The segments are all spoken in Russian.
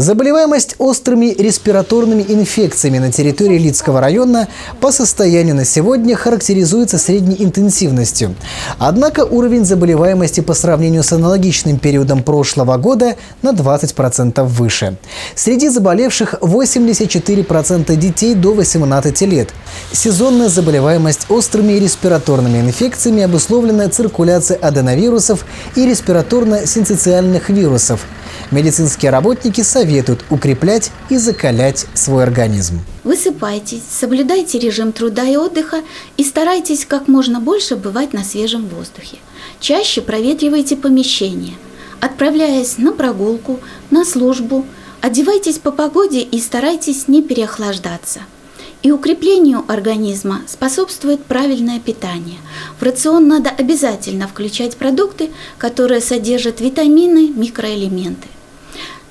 Заболеваемость острыми респираторными инфекциями на территории Лицкого района по состоянию на сегодня характеризуется средней интенсивностью. Однако уровень заболеваемости по сравнению с аналогичным периодом прошлого года на 20% выше. Среди заболевших 84% детей до 18 лет. Сезонная заболеваемость острыми респираторными инфекциями обусловлена циркуляцией аденовирусов и респираторно-синцитиальных вирусов – Медицинские работники советуют укреплять и закалять свой организм. Высыпайтесь, соблюдайте режим труда и отдыха и старайтесь как можно больше бывать на свежем воздухе. Чаще проветривайте помещение. Отправляясь на прогулку, на службу, одевайтесь по погоде и старайтесь не переохлаждаться. И укреплению организма способствует правильное питание. В рацион надо обязательно включать продукты, которые содержат витамины, микроэлементы.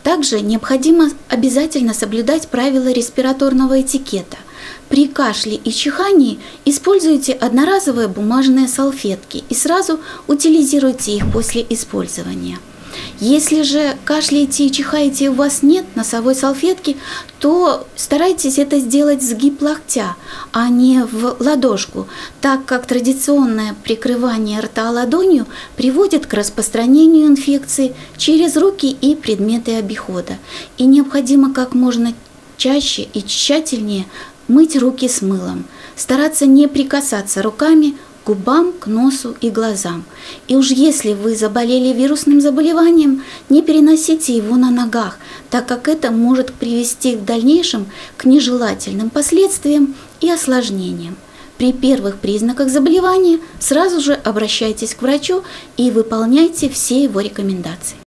Также необходимо обязательно соблюдать правила респираторного этикета. При кашле и чихании используйте одноразовые бумажные салфетки и сразу утилизируйте их после использования. Если же кашляете и чихаете, у вас нет носовой салфетки, то старайтесь это сделать с гиб локтя, а не в ладошку, так как традиционное прикрывание рта ладонью приводит к распространению инфекции через руки и предметы обихода. И необходимо как можно чаще и тщательнее мыть руки с мылом, стараться не прикасаться руками губам, к носу и глазам. И уж если вы заболели вирусным заболеванием, не переносите его на ногах, так как это может привести в дальнейшем к нежелательным последствиям и осложнениям. При первых признаках заболевания сразу же обращайтесь к врачу и выполняйте все его рекомендации.